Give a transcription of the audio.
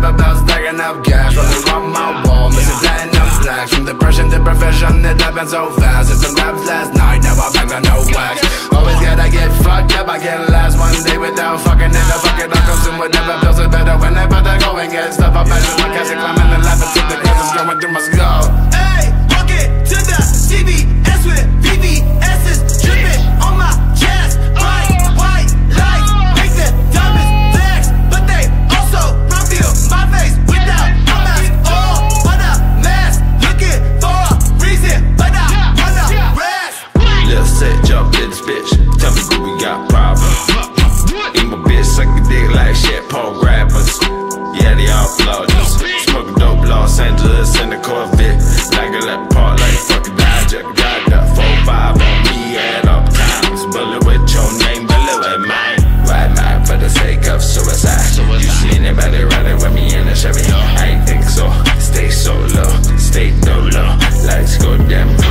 never about stacking up cash Running on my wall, missing plan on slacks From depression to profession, it happened so fast. It's some grabs last night, now I'm back on no wax. Always gotta get fucked up, I can't last one day without fucking. In the fucking I consume whatever feels it better. Whenever they're going Get stuff, I'm back to my cash and climbing the ladder like shit, poor rappers. Yeah, they all flawless. Smoking dope, Los Angeles in the Corvette. Like a left part, like fucking Dodger. Got the 4-5 on me at all times. Bullet with your name, bullet with mine. Why not for the sake of suicide? You see anybody riding with me in a Chevy? I ain't think so. Stay so low, stay no low. Lights go dim.